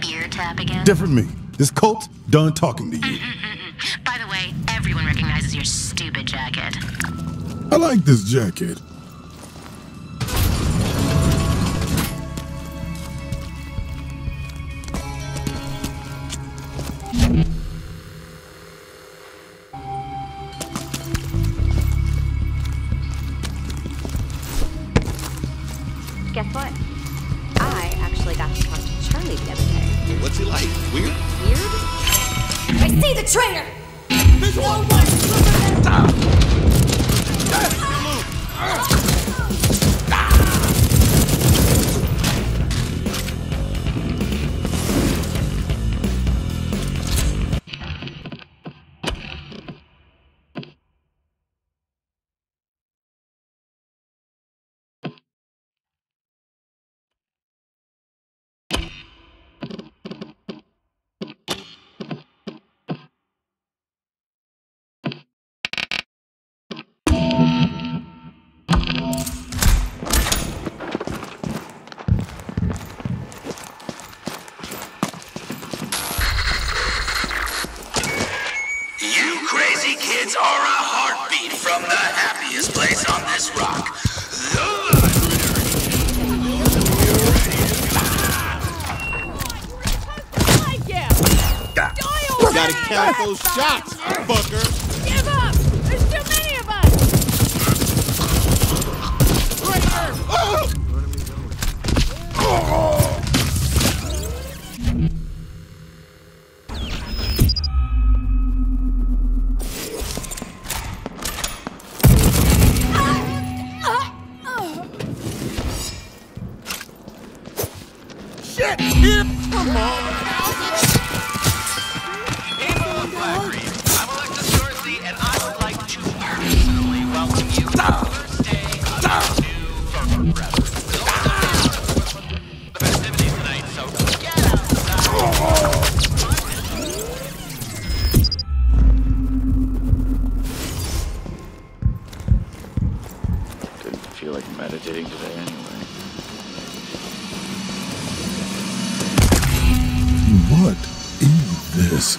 beer tap again? Different me. This cult done talking to you. Mm, mm, mm, By the way, everyone recognizes your stupid jacket. I like this jacket. Guess see the traitor! No You ah! Gotta those shots, fucker. Give up! There's too many of us! Shit! Here! Come on! What is this?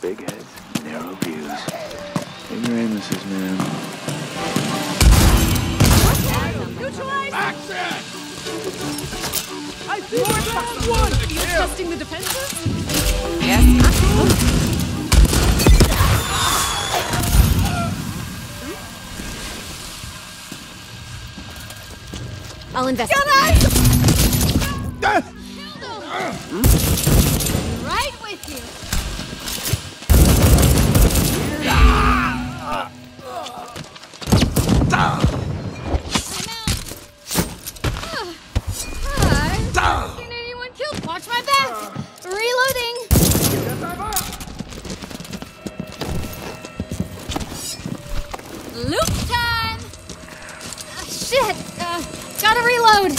Big heads, narrow views. Maybe Amos's man. Neutralize! Action! I see more one! You're testing the defenses? Yes. I'll investigate. Right with you. Gotta reload.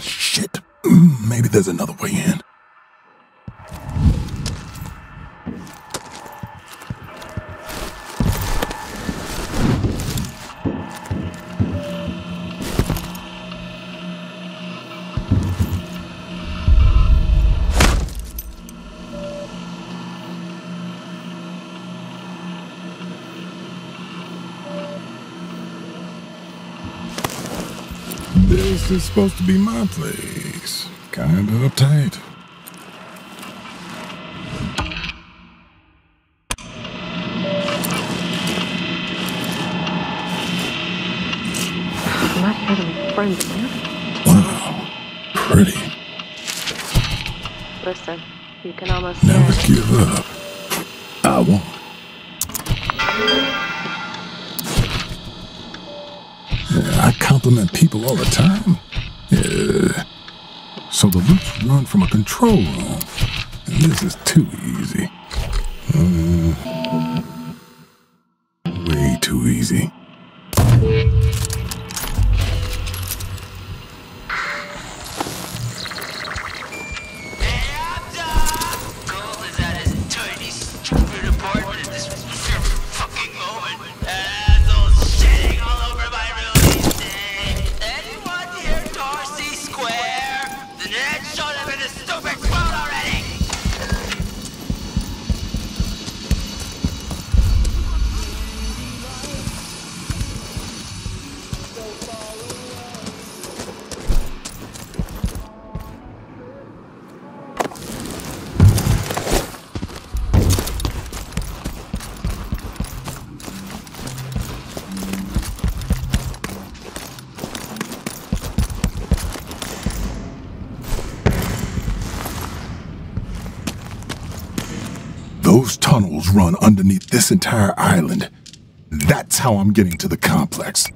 Shit. Mm, Maybe there's another way in. This is supposed to be my place. Kinda uptight. I'm not here to make friends, man. Wow. Pretty. Listen, you can almost Never give up. I won't. Compliment people all the time. Yeah. So the loops run from a control room. And this is too easy. Uh, way too easy. Those tunnels run underneath this entire island. That's how I'm getting to the complex.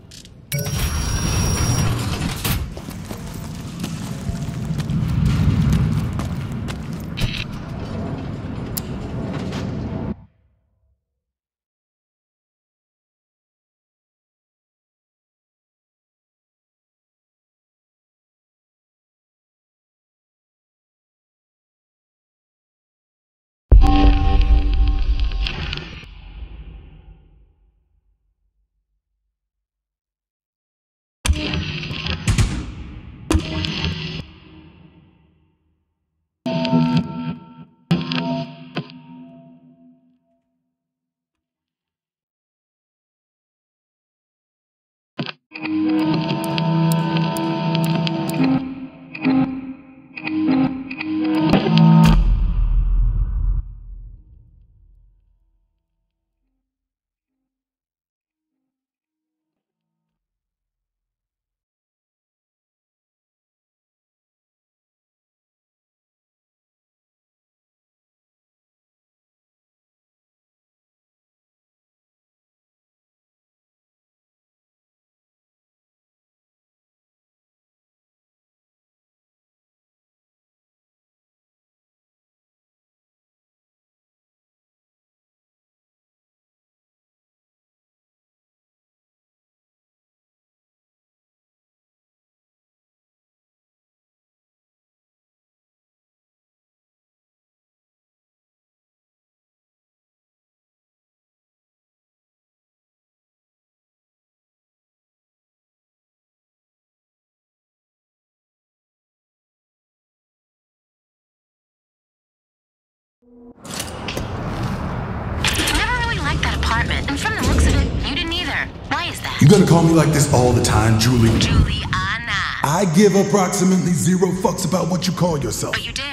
Never really liked that apartment, and from the looks of it, you didn't either. Why is that? You gonna call me like this all the time, Julie? Julianna. I give approximately zero fucks about what you call yourself. But you did.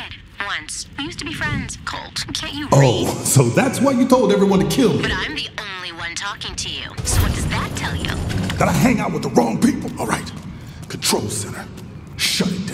Once. We used to be friends. Colt, can't you Oh, read? so that's why you told everyone to kill me. But I'm the only one talking to you. So what does that tell you? That I hang out with the wrong people. All right. Control center. Shut it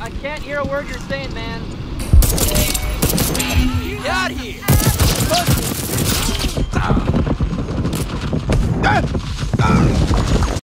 I can't hear a word you're saying, man. Get out here! Ah! Ah!